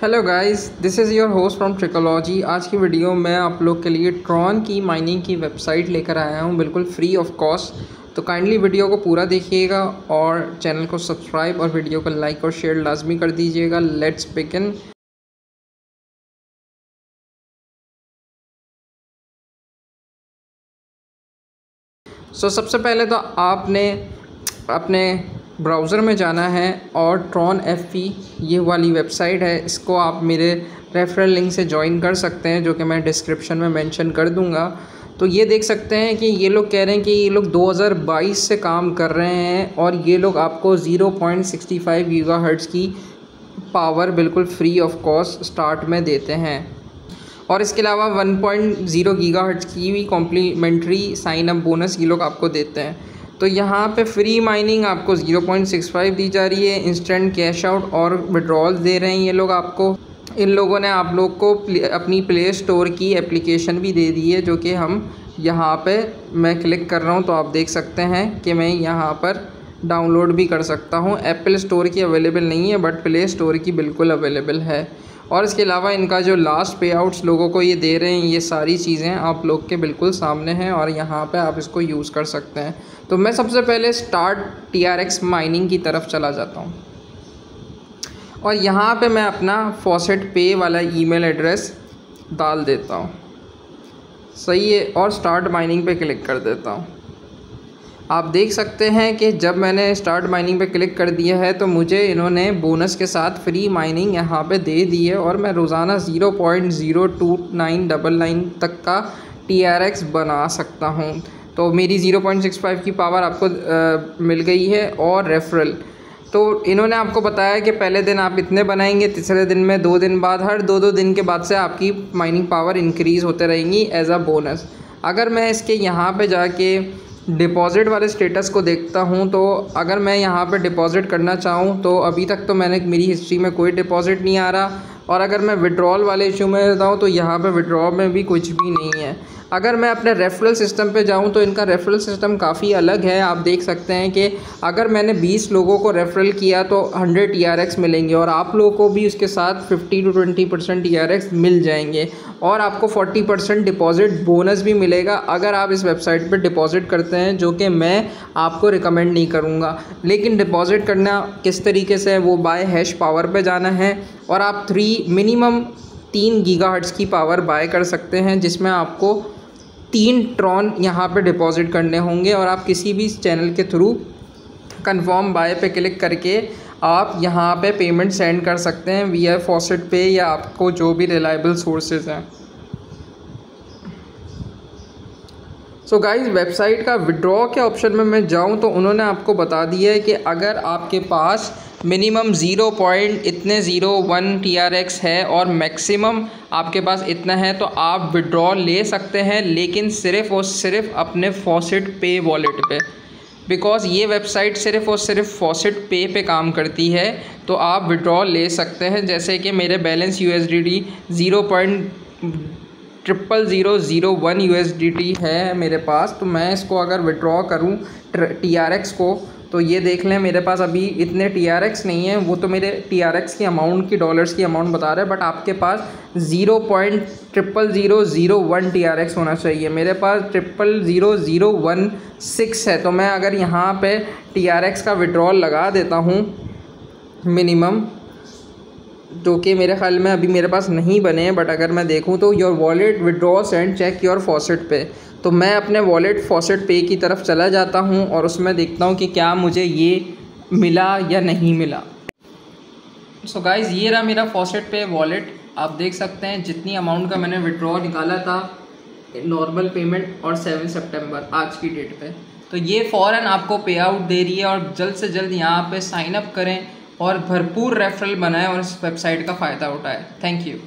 Hello guys this is your host from Trickology आज की video में आप लोग के लिए ट्रॉन की माइनिंग की वेबसाइट लेकर आया हूँ, बिल्कुल फ्री ऑफ़ कॉस्ट तो काइंडली वीडियो को पूरा देखिएगा और चैनल को सब्सक्राइब और वीडियो को लाइक और शेयर लाजमी कर दीजिएगा. लेट्स बिगिन सो सबसे पहले तो आपने, अपने ब्राउज़र में जाना है और ट्रॉन एफ़ ये वाली वेबसाइट है, इसको आप मेरे रेफरल लिंक से ज्वाइन कर सकते हैं, जो कि मैं डिस्क्रिप्शन में मेंशन कर दूँगा। तो ये देख सकते हैं कि ये लोग कह रहे हैं कि ये लोग 2022 से काम कर रहे हैं और ये लोग आपको 0.65 गीगाहर्ट्ज़ की पावर बिल्कुल फ्री ऑफ़ कॉस्ट स्टार्ट में देते हैं। और इसके अलावा 1.0 गीगाहर्ट्ज़ की भी कॉम्प्लीमेंट्री साइन अप बोनस ये लोग आपको देते हैं। तो यहाँ पे फ्री माइनिंग आपको 0.65 दी जा रही है इंस्टेंट कैश आउट और विड्रॉल दे रहे हैं ये लोग आपको। इन लोगों ने आप लोग को अपनी प्ले स्टोर की एप्लीकेशन भी दे दी है, जो कि हम यहाँ पे मैं क्लिक कर रहा हूँ तो आप देख सकते हैं कि मैं यहाँ पर डाउनलोड भी कर सकता हूँ। एप्पल स्टोर की अवेलेबल नहीं है बट प्ले स्टोर की बिल्कुल अवेलेबल है। और इसके अलावा इनका जो लास्ट पे आउट्स लोगों को ये दे रहे हैं, ये सारी चीज़ें आप लोग के बिल्कुल सामने हैं और यहाँ पे आप इसको यूज़ कर सकते हैं। तो मैं सबसे पहले start T R X mining की तरफ़ चला जाता हूँ। और यहाँ पे मैं अपना फॉसेट पे वाला ईमेल एड्रेस डाल देता हूँ। सही है, और स्टार्ट माइनिंग पे क्लिक कर देता हूँ। आप देख सकते हैं कि जब मैंने स्टार्ट माइनिंग पे क्लिक कर दिया है तो मुझे इन्होंने बोनस के साथ फ्री माइनिंग यहाँ पे दे दी है और मैं रोज़ाना zero point zero two nine double nine तक का टी आर एक्स बना सकता हूँ। तो मेरी ज़ीरो पॉइंट सिक्स फाइव की पावर आपको आ, मिल गई है और रेफरल तो इन्होंने आपको बताया कि पहले दिन आप इतने बनाएँगे तीसरे दिन में दो दिन बाद हर दो दो दिन के बाद से आपकी माइनिंग पावर इंक्रीज़ होते रहेंगी एज अ बोनस अगर मैं इसके यहाँ पे जाके डिपॉज़िट वाले स्टेटस को देखता हूँ तो अगर मैं यहाँ पर डिपॉज़िट करना चाहूँ तो अभी तक तो मैंने मेरी हिस्ट्री में कोई डिपॉज़िट नहीं आ रहा। और अगर मैं विड्रॉल वाले इशू में बताऊँ तो यहाँ पर विड्रॉल में भी कुछ भी नहीं है। अगर मैं अपने रेफरल सिस्टम पे जाऊँ तो इनका रेफरल सिस्टम काफ़ी अलग है। आप देख सकते हैं कि अगर मैंने 20 लोगों को रेफरल किया तो 100 टी मिलेंगे और आप लोगों को भी उसके साथ 50 टू 20 परसेंट टी मिल जाएँगे और आपको 40 परसेंट डिपॉज़िट बोनस भी मिलेगा अगर आप इस वेबसाइट पर डिपॉज़िट करते हैं, जो कि मैं आपको रिकमेंड नहीं करूँगा। लेकिन डिपॉज़िट करना किस तरीके से वो बाय हैश पावर पर जाना है और आप थ्री मिनिमम तीन गीगा की पावर बाय कर सकते हैं, जिसमें आपको तीन ट्रॉन यहाँ पे डिपॉज़िट करने होंगे और आप किसी भी चैनल के थ्रू कंफर्म बाय पे क्लिक करके आप यहाँ पे पेमेंट सेंड कर सकते हैं वी आई फॉसेट पे या आपको जो भी रिलायबल सोर्सेज हैं। सो गाइस वेबसाइट का विड्रॉ के ऑप्शन में मैं जाऊँ तो उन्होंने आपको बता दिया है कि अगर आपके पास मिनिमम ज़ीरो पॉइंट इतने zero one T R X है और मैक्सिमम आपके पास इतना है तो आप विड्रॉ ले सकते हैं, लेकिन सिर्फ़ और सिर्फ़ अपने फॉसिट पे वॉलेट पे। बिकॉज़ ये वेबसाइट सिर्फ़ और सिर्फ़ फॉसिट पे पे काम करती है तो आप विड्रॉ ले सकते हैं। जैसे कि मेरे balance U S D D zero point triple zero zero one U S D T है मेरे पास तो मैं इसको अगर विड्रॉ करूँ टी आर एक्स को तो ये देख लें मेरे पास अभी इतने टी आर एक्स नहीं है, वो तो मेरे टी आर एक्स की अमाउंट की डॉलर्स की अमाउंट बता रहे हैं बट आपके पास zero point triple zero zero one T R X होना चाहिए। मेरे पास triple zero zero one six है तो मैं अगर यहाँ पे टी आर एक्स का विड्रॉल लगा देता हूँ मिनिमम जो कि मेरे ख्याल में अभी मेरे पास नहीं बने हैं बट अगर मैं देखूँ तो your wallet withdraw and check your faucet pay. तो मैं अपने वॉलेट फॉसेट पे की तरफ़ चला जाता हूँ और उसमें देखता हूँ कि क्या मुझे ये मिला या नहीं मिला। सो so गाइज़ ये रहा मेरा फॉसेट पे वॉलेट आप देख सकते हैं जितनी अमाउंट का मैंने विड्रॉ निकाला था नॉर्मल पेमेंट और सेवन सितंबर आज की डेट पे। तो ये फ़ौरन आपको पे आउट दे रही है और जल्द से जल्द यहाँ पे साइन अप करें। और भरपूर रेफरल बनाएँ और इस वेबसाइट का फ़ायदा उठाए थैंक यू